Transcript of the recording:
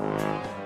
Bye.